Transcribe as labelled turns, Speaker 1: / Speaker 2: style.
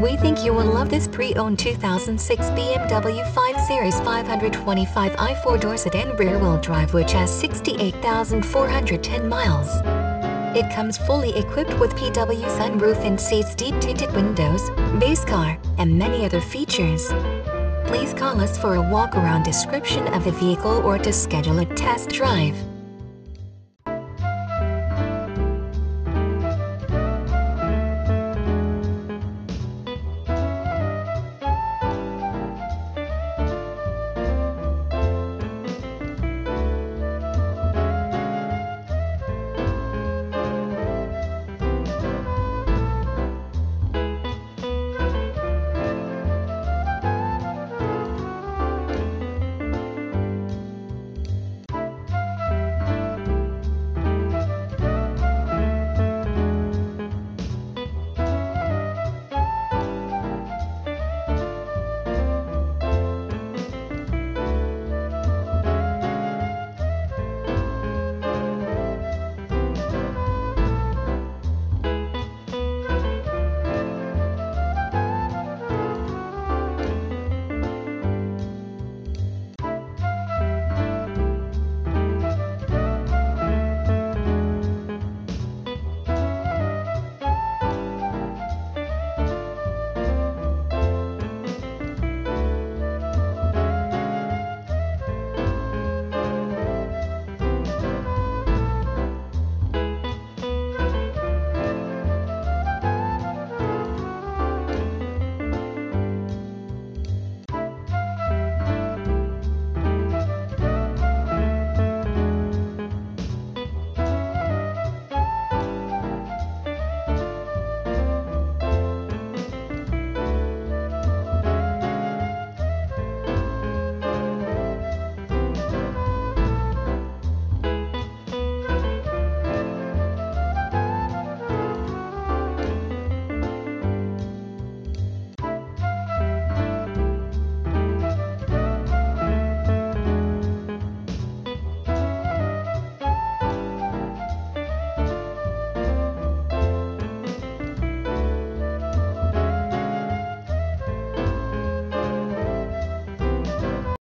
Speaker 1: We think you will love this pre-owned 2006 BMW 5 Series 525i 4-door sedan rear-wheel drive which has 68,410 miles. It comes fully equipped with PW sunroof and seats deep tinted windows, base car, and many other features. Please call us for a walk-around description of the vehicle or to schedule a test drive.